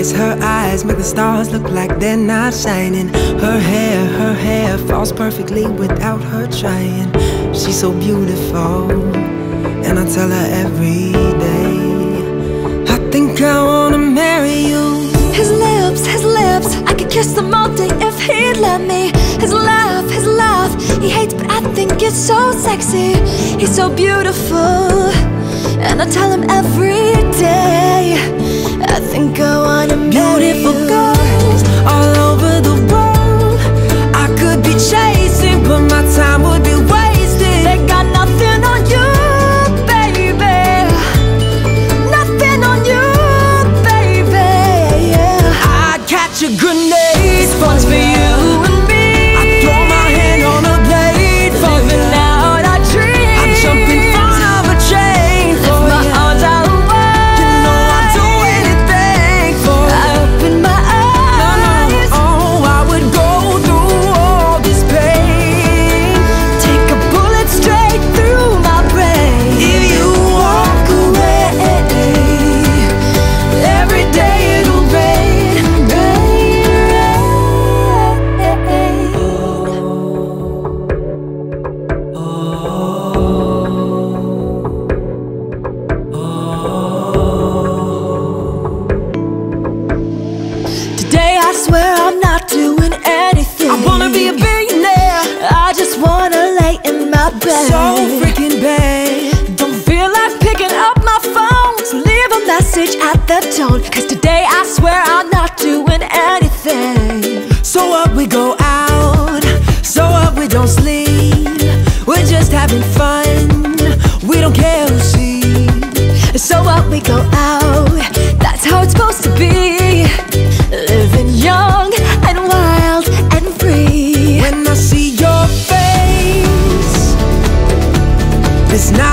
eyes, her eyes make the stars look like they're not shining. Her hair, her hair falls perfectly without her trying. She's so beautiful, and I tell her every day. I think I wanna marry you. His lips, his lips, I could kiss them all day if he'd let me. His laugh, his laugh, he hates, but I think it's so sexy. He's so beautiful, and I tell him every day. I think I wanna marry Beautiful all over the world. I could be chasing, but my time would be wasted. They got nothing on you, baby. Nothing on you, baby. I'd catch a grenade for One's for you. Don't sleep. We're just having fun. We don't care who sees. So what we go out, that's how it's supposed to be. Living young and wild and free. When I see your face, it's not